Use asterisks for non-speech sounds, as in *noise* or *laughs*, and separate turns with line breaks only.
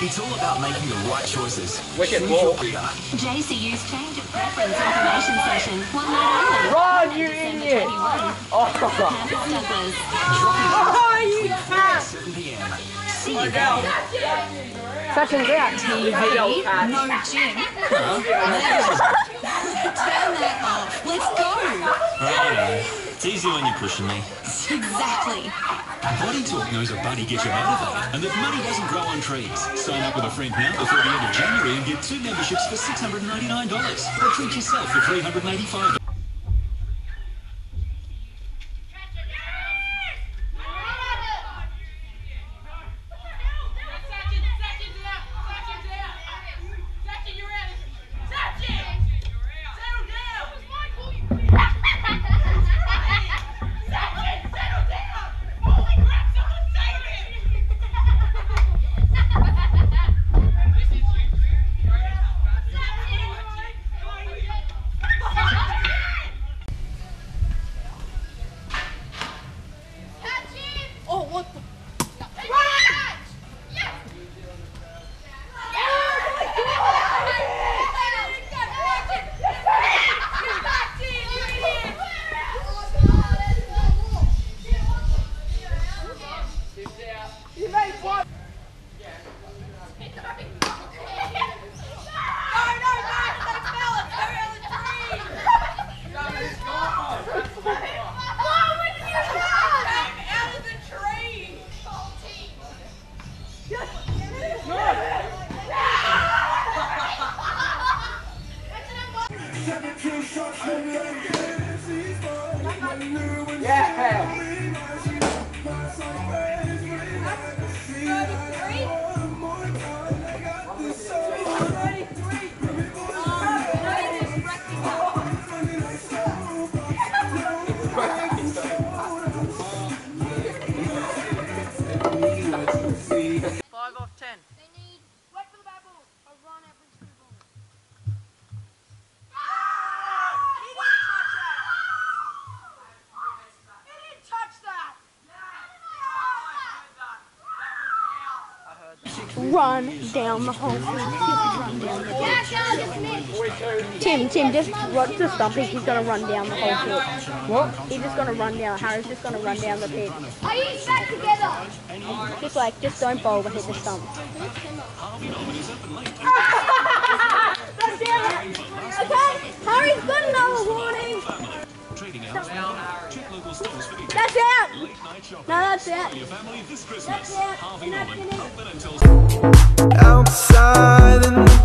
It's all about making the right choices.
Wicked
Choose
ball.
your.
JCU's change of preference information session. One night only.
Run, you idiot! Oh,
Campus Douglas.
oh you cat!
7 p.m.
See you oh, there.
Session's out.
TV, no gym.
Easy when you're pushing me. *laughs*
Exactly.
Body Talk knows a buddy gets you motivated and that money doesn't grow on trees. Sign up with a friend now before the end of January and get two memberships for $699. Or treat yourself for $385.
Run down the whole field. Just run down the field. Tim, Tim, just run to stop it. He's gonna run down the whole field.
What?
He's just gonna run down. Harry's just gonna run down the pitch.
Are you back together?
Just like, just don't bowl, but hit the stump.
Okay, Harry's got another warning.
Trading hours.
That's
it!
No, that's
it.
That's it.
Outside